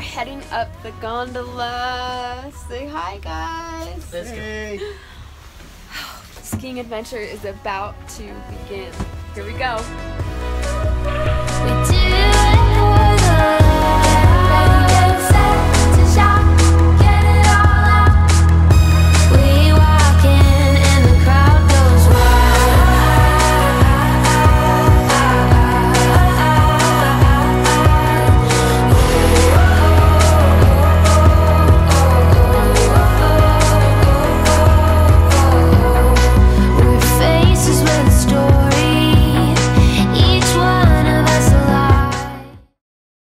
Heading up the gondola. Say hi, guys. Let's go. Skiing adventure is about to begin. Here we go.